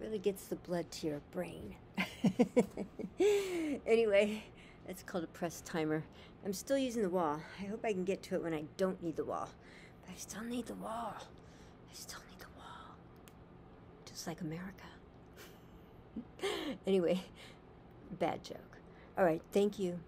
Really gets the blood to your brain. anyway, that's called a press timer. I'm still using the wall. I hope I can get to it when I don't need the wall. But I still need the wall. I still need the wall. Just like America. anyway, bad joke. All right, thank you.